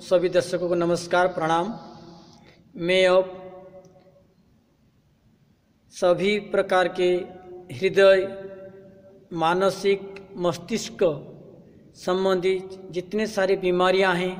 सभी दर्शकों को नमस्कार, प्रणाम। मैं अब सभी प्रकार के हृदय, मानसिक मस्तिष्क संबंधी जितने सारी बीमारियाँ हैं,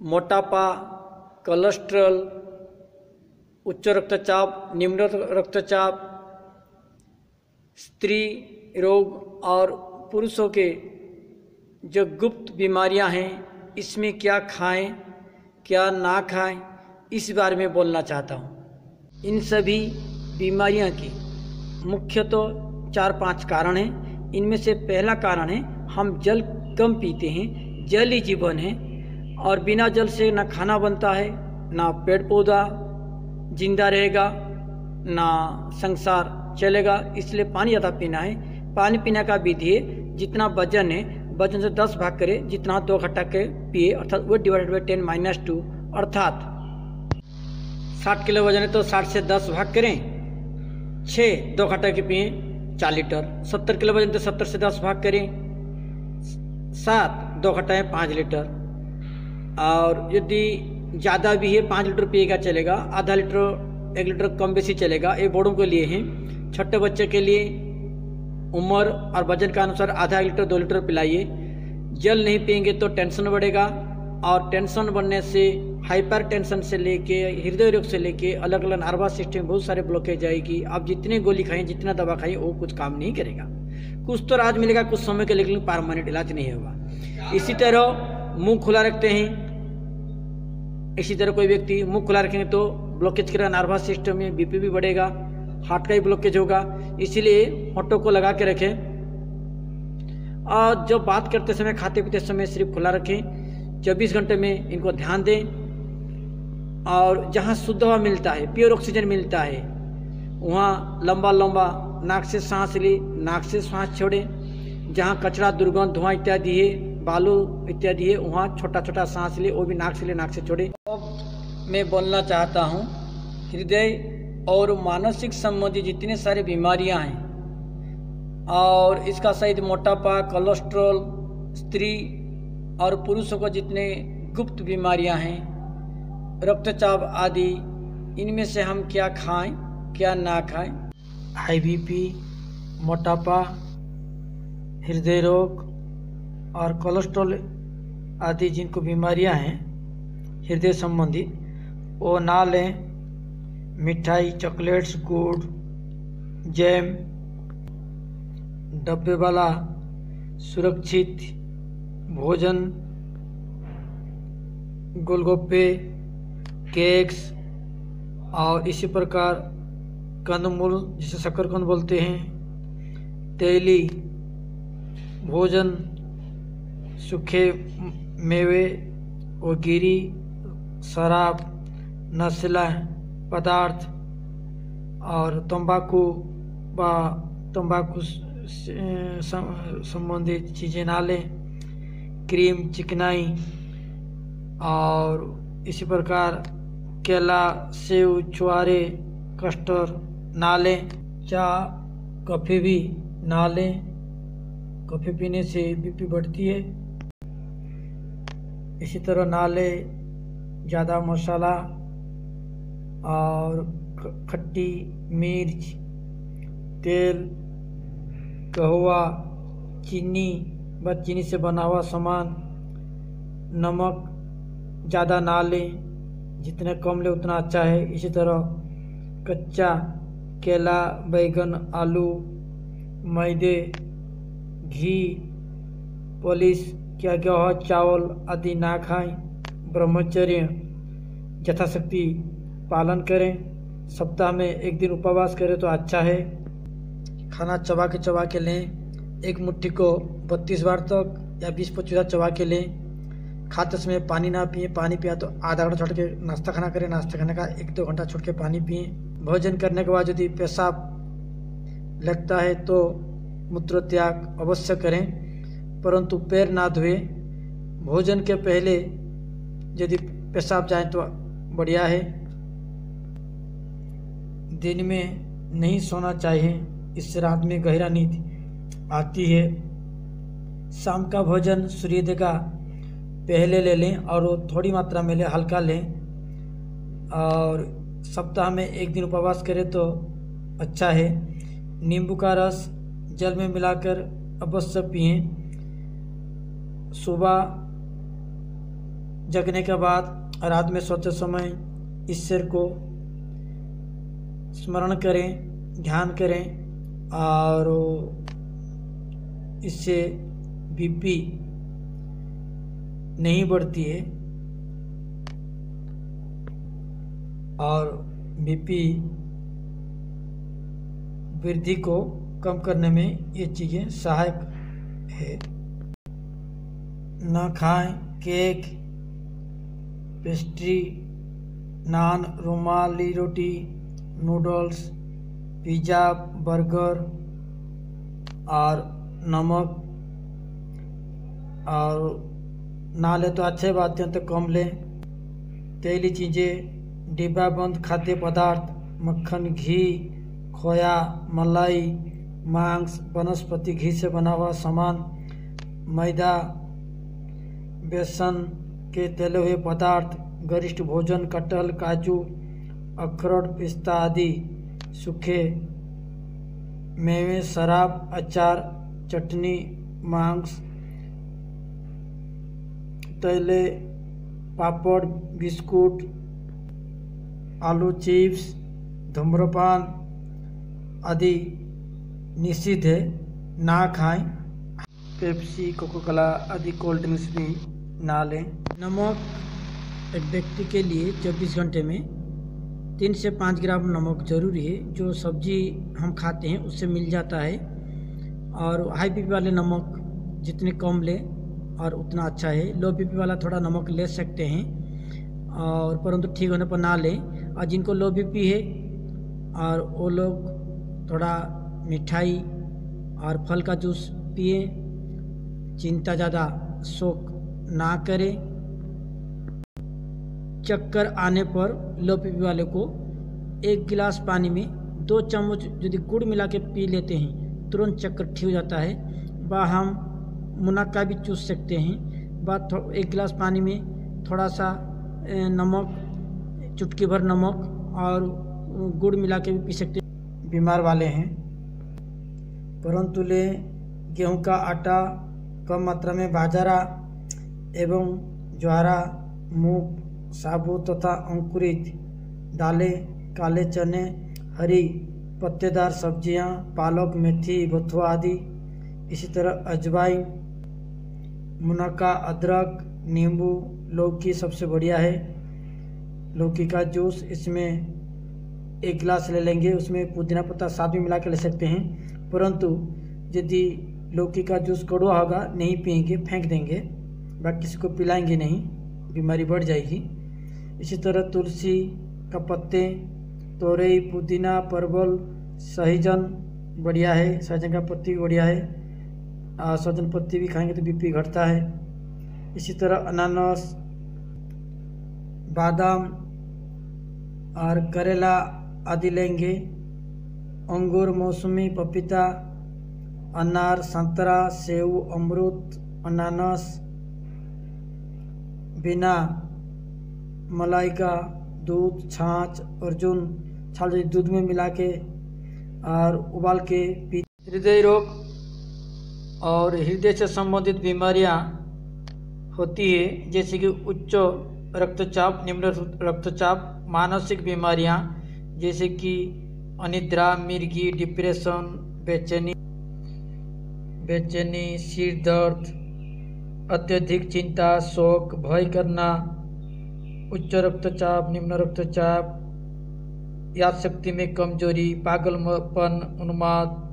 मोटापा, कोलेस्ट्रॉल, उच्च रक्तचाप, निम्न रक्तचाप, स्त्री रोग और पुरुषों के जो गुप्त बीमारियाँ हैं इसमें क्या खाएँ, क्या ना खाएँ, इस बारे में बोलना चाहता हूँ। इन सभी बीमारियाँ की मुख्य तो चार पाँच कारण हैं। इनमें से पहला कारण है, हम जल कम पीते हैं, जल ही जीवन है, और बिना जल से ना खाना बनता है, ना पेड़ पौधा ज़िंदा रहेगा, ना संसार चलेगा। इसलिए पानी ज़्यादा पीना है। पानी पीने का विधि है, जितना वज़न है वज़न से दस भाग करें, जितना दो घटा के पिए, अर्थात weight divided by ten minus two अर्थात साठ किलो वज़न है तो साठ से दस भाग करें। छः दो घटा के पिए, चार लीटर। सत्तर किलो वज़न तो सत्तर से दस भाग करें। सात दो घटाएँ पाँच लीटर। और यदि ज़्यादा भी है, पाँच लीटर पिएगा, चलेगा। आधा लीटर, एक लीटर कम बेसी चलेगा, ये बड़ों के लिए है। छोटे बच्चे के लिए उम्र और वज़न के अनुसार आधा लीटर, दो लीटर पिलाइए। जल नहीं पियेंगे तो टेंशन बढ़ेगा और टेंशन बढ़ने से हाइपर टेंशन से लेके, हृदय रोग से लेके अलग अलग नर्वस सिस्टम बहुत सारे ब्लॉकेज जाएगी। आप जितने गोली खाएँ, जितना दवा खाएँ, वो कुछ काम नहीं करेगा। कुछ तो राहत मिलेगा, कुछ समय के लेकिन परमानेंट इलाज नहीं होगा। इसी तरह मुँह खुला रखते हैं। इसी तरह कोई व्यक्ति मुँह खुला रखेंगे तो ब्लॉकेज करेगा नर्वस सिस्टम में बीपी भी बढ़ेगा हार्ट का ही ब्लॉकेज होगा। इसीलिए होटो को लगा के रखें। और जब बात करते समय, खाते पीते समय सिर्फ़ खुला रखें, चौबीस घंटे में इनको ध्यान दें। और जहाँ शुद्ध हवा मिलता है प्योर ऑक्सीजन मिलता है, वहाँ लंबा लंबा नाक से सांस ले, नाक से सांस छोड़े। जहाँ कचरा, दुर्गंध, धुआँ इत्यादि है, बालू इत्यादि है, वहाँ छोटा छोटा सांस ले, वो भी नाक से ले, नाक से छोड़े। मैं बोलना चाहता हूँ, हृदय और मानसिक संबंधी जितने सारे बीमारियाँ हैं, और इसका सहित मोटापा कोलेस्ट्रॉल स्त्री और पुरुषों को जितने गुप्त बीमारियाँ हैं, रक्तचाप आदि, इनमें से हम क्या खाएँ, क्या ना खाएँ? हाई बीपी, मोटापा, हृदय रोग और कोलेस्ट्रॉल आदि जिनको बीमारियाँ हैं, हृदय संबंधी, वो ना लें। मिठाई, चॉकलेट्स, गुड़, जैम डब्बे वाला सुरक्षित भोजन, गोलगप्पे, केक्स और इसी प्रकार कंदमूल, जिसे शकरकंद बोलते हैं, तेली, भोजन, सूखे मेवे और गिरी शराब, नस्ला पदार्थ और तंबाकू व तंबाकू संबंधित चीज़ें ना लें। क्रीम, चिकनाई और इसी प्रकार केला, सेव, छुआरे कस्टर ना लें। चाय कॉफ़ी भी ना लें। कॉफ़ी पीने से बीपी बढ़ती है। इसी तरह ना लें ज़्यादा मसाला और खट्टी मिर्च, तेल कहवा चीनी व चीनी से बना हुआ सामान, नमक, ज़्यादा ना लें, जितने कम ले उतना अच्छा है। इसी तरह कच्चा केला, बैगन, आलू, मैदे, घी, पॉलिश, क्या क्या हो, चावल आदि ना खाएँ, ब्रह्मचर्य, यथाशक्ति। पालन करें। सप्ताह में एक दिन उपवास करें तो अच्छा है। खाना चबा के चबा के लें। एक मुट्ठी को बत्तीस बार तक या बीस पच्चीस बार चबा के लें। खाते समय पानी ना पिए। पानी पिया तो आधा घंटा छोड़ के नाश्ता खाना करें। नाश्ता खाने का एक दो घंटा छोड़ के पानी पिए। भोजन करने के बाद यदि पेशाब लगता है तो मूत्र त्याग अवश्य करें। परंतु पैर ना धोए। भोजन के पहले यदि पेशाब जाए तो बढ़िया है। दिन में नहीं सोना चाहिए। इससे रात में गहरा नींद आती है। शाम का भोजन सूर्योदय का पहले ले लें और वो थोड़ी मात्रा में लें, हल्का लें। और सप्ताह में एक दिन उपवास करें तो अच्छा है। नींबू का रस जल में मिलाकर अवश्य पिए। सुबह जगने के बाद रात में सोते समय इस ईश्वर को स्मरण करें, ध्यान करें और इससे बीपी नहीं बढ़ती है और बीपी वृद्धि को कम करने में ये चीज़ें सहायक है। न खाएँ केक, पेस्ट्री, नान, रुमाली, रोटी नूडल्स, पिज़्ज़ा, बर्गर और नमक। और ना ले तो अच्छे बात हैं तो कम लें। तेली चीज़ें, डिब्बा बंद, खाद्य पदार्थ, मक्खन, घी, खोया, मलाई, मांस, वनस्पति, घी से बना हुआ सामान, मैदा, बेसन के तले हुए पदार्थ, गरिष्ठ भोजन, कटहल, काजू अखरोट, पिस्ता आदि सूखे मेवे शराब, अचार, चटनी, मांस, तैले, पापड़, बिस्कुट, आलू चिप्स, धूम्रपान आदि निषिद्ध है। ना खाएँ। पेप्सी कोको कोला आदि कोल्ड ड्रिंक्स भी ना लें। नमक एक व्यक्ति के लिए 24 घंटे में तीन से पाँच ग्राम नमक ज़रूरी है। जो सब्ज़ी हम खाते हैं, उससे मिल जाता है। और हाई बीपी वाले नमक जितने कम लें, और उतना अच्छा है। लो बीपी वाला थोड़ा नमक ले सकते हैं। और परंतु ठीक होने पर ना लें। और जिनको लो बीपी है, और वो लोग थोड़ा मिठाई और फल का जूस पिए, चिंता ज़्यादा शोक ना करें। चक्कर आने पर लो पी वाले को एक गिलास पानी में दो चम्मच यदि गुड़ मिला के पी लेते हैं, तुरंत चक्कर ठीक हो जाता है। व हम मुनक्का भी चूस सकते हैं। व एक गिलास पानी में थोड़ा सा नमक, चुटकी भर नमक और गुड़ मिला के भी पी सकते बीमार वाले हैं। परंतु ले गेहूँ का आटा कम मात्रा में बाजरा एवं ज्वारा, मूंग साबुत तथा अंकुरित दालें काले चने हरी पत्तेदार सब्ज़ियाँ, पालक मेथी बथुआ आदि इसी तरह अजवाइन मुनक्का अदरक नींबू लौकी सबसे बढ़िया है लौकी का जूस इसमें एक गिलास ले लेंगे उसमें पुदीना पत्ता साथ भी मिला के ले सकते हैं परंतु यदि लौकी का जूस कड़वा होगा नहीं पियेंगे फेंक देंगे बाकी किसी को पिलाएँगे नहीं बीमारी बढ़ जाएगी इसी तरह तुलसी का पत्ते तोरई, पुदीना, परवल, सहीजन बढ़िया है, सहजन का पत्ती भी बढ़िया है और सहजन पत्ती भी खाएँगे तो बीपी घटता है। इसी तरह अनानास, बादाम और करेला आदि लेंगे। अंगूर, मौसमी, पपीता, अनार, संतरा, सेव, अमरूद, अनानास, बिना मलाई का दूध, छाछ अर्जुन छाछ दूध में मिला के और उबाल के पी हृदय रोग और हृदय से संबंधित बीमारियाँ होती है, जैसे कि उच्च रक्तचाप, निम्न रक्तचाप, मानसिक बीमारियाँ, जैसे कि अनिद्रा, मिर्गी, डिप्रेशन, बेचैनी बेचैनी, सिर दर्द, अत्यधिक चिंता, शोक, भय करना उच्च रक्तचाप निम्न रक्तचाप याद शक्ति में कमज़ोरी, पागलपन, उन्माद,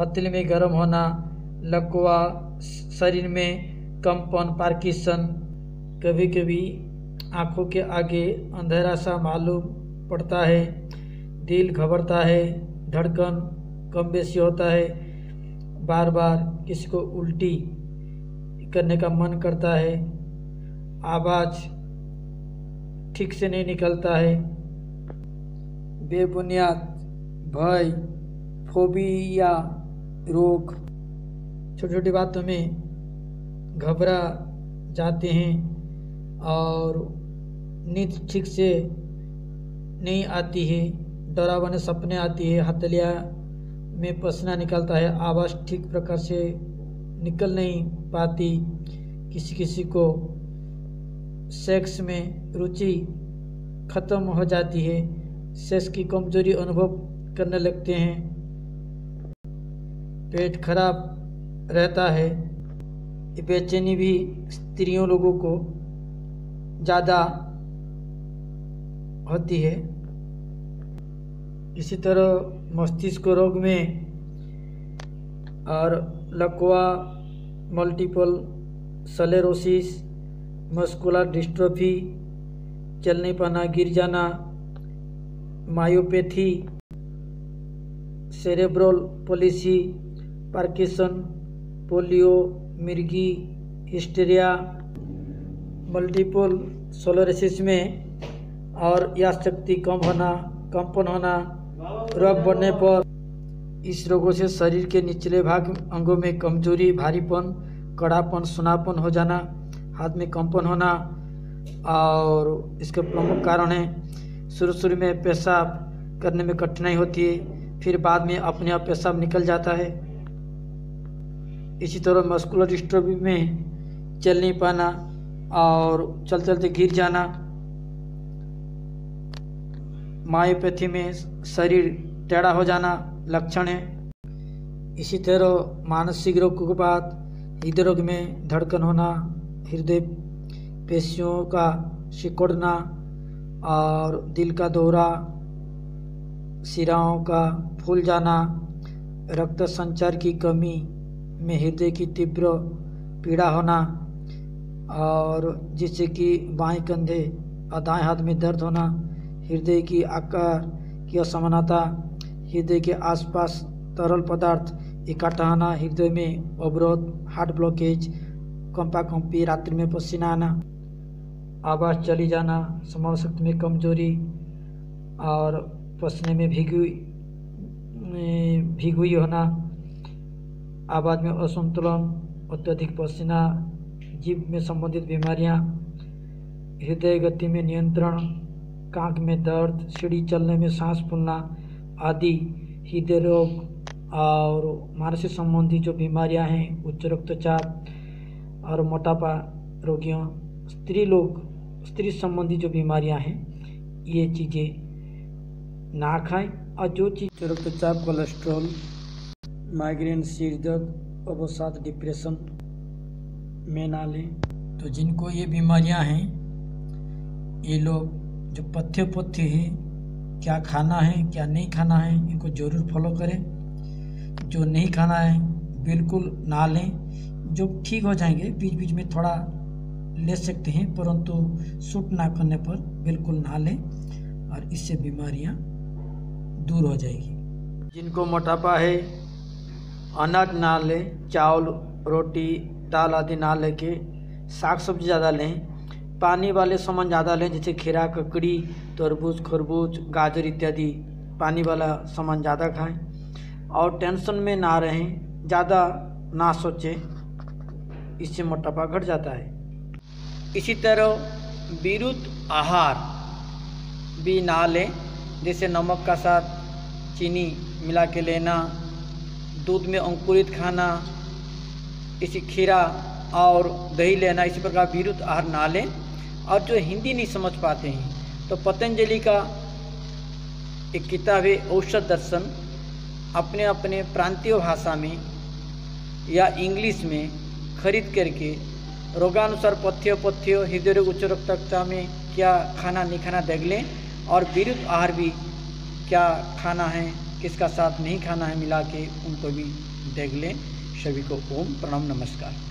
हथेली में गर्म होना, लकवा, शरीर में कंपन, पार्किसन। कभी कभी आँखों के आगे अंधेरा सा मालूम पड़ता है, दिल घबरता है, धड़कन कम बेसी होता है। बार बार किसी को उल्टी करने का मन करता है। आवाज़ ठीक से नहीं निकलता है। बेबुनियाद, भय, फोबिया, रोग छोटी छोटी बातों में घबरा जाते हैं और नींद ठीक से नहीं आती है। डरावने सपने आती है। हथलिया में पसीना निकलता है। आवाज़ ठीक प्रकार से निकल नहीं पाती किसी किसी को। सेक्स में रुचि खत्म हो जाती है। सेक्स की कमज़ोरी अनुभव करने लगते हैं। पेट खराब रहता है। बेचैनी भी स्त्रियों लोगों को ज़्यादा होती है। इसी तरह मस्तिष्क रोग में और लकवा मल्टीपल सलेरोसिस मस्कुलर डिस्ट्रोफी चल नहीं पाना गिर जाना myopathy, cerebral palsy, Parkinson, polio, मिर्गी, हिस्टेरिया, मल्टीपल सोलोरेसिस में और याद शक्ति कम होना, कंपन होना रोग बढ़ने पर। इस रोगों से शरीर के निचले भाग अंगों में कमज़ोरी, भारीपन, कड़ापन, सुनापन हो जाना हाथ में कंपन होना और इसके प्रमुख कारण है। शुरू शुरू में पेशाब करने में कठिनाई होती है, फिर बाद में अपने आप पेशाब निकल जाता है। इसी तरह मस्कुलर डिस्ट्रोफी में चल नहीं पाना और चलते चलते गिर जाना। मायोपैथी में शरीर टेढ़ा हो जाना लक्षण है। इसी तरह मानसिक रोग के बाद हृदय रोग में धड़कन होना हृदय पेशियों का सिकुड़ना और दिल का दौरा सिराओं का फूल जाना, रक्त संचार की कमी में हृदय की तीव्र पीड़ा होना और जिससे कि बाएँ कंधे और दाएँ हाथ में दर्द होना, हृदय की आकार की असमानता, हृदय के आसपास तरल पदार्थ इकट्ठा होना, हृदय में अवरोध, हार्ट ब्लॉकेज कंपा कंपी रात्रि में पसीना आना आवाज़ चली जाना समझ शक्ति में कमज़ोरी और पसीने में भीगी भीग होना, आवाज़ में असंतुलन, अत्यधिक पसीना जीव में संबंधित बीमारियाँ, हृदय गति में नियंत्रण कांक में दर्द, सीढ़ी चलने में सांस फूलना आदि हृदय रोग और मानसिक संबंधी जो बीमारियाँ हैं, उच्च रक्तचाप और मोटापा रोगियों, स्त्री लोग, स्त्री संबंधी जो बीमारियाँ हैं, ये चीज़ें ना खाएँ। और जो चीज़ रक्तचाप कोलेस्ट्रॉल, माइग्रेन, सिर दर्द अवसाद डिप्रेशन में ना लें। तो जिनको ये बीमारियाँ हैं, ये लोग जो पथ्य पथ्य है, क्या खाना है, क्या नहीं खाना है, इनको ज़रूर फॉलो करें। जो नहीं खाना है बिल्कुल ना लें। जो ठीक हो जाएँगे बीच बीच में थोड़ा ले सकते हैं, परंतु सूट ना करने पर बिल्कुल ना लें और इससे बीमारियाँ दूर हो जाएगी। जिनको मोटापा है, अनाज ना लें, चावल, रोटी, दाल आदि ना लेके साग सब्ज़ी ज़्यादा लें, पानी वाले सामान ज़्यादा लें, जैसे खीरा, ककड़ी, तरबूज, खरबूज, गाजर इत्यादि, पानी वाला सामान ज़्यादा खाएँ। और टेंशन में ना रहें ज़्यादा ना सोचें, इससे मोटापा घट जाता है। इसी तरह विरुद्ध आहार भी ना लें, जैसे नमक का साथ चीनी मिला के लेना, दूध में अंकुरित खाना, इसी खीरा और दही लेना, इसी प्रकार विरुद्ध आहार ना लें। और जो हिंदी नहीं समझ पाते हैं तो पतंजलि का एक किताब है औषध दर्शन। अपने अपने प्रांतीय भाषा में या इंग्लिश में खरीद करके रोगानुसार पथ्य पथ्य हृदय रोग, उच्च रक्तचाप में क्या खाना नहीं खाना देख लें और विरुद्ध आहार भी क्या खाना है, किसका साथ नहीं खाना है मिला के उनको भी देख लें। सभी को ओम, प्रणाम, नमस्कार।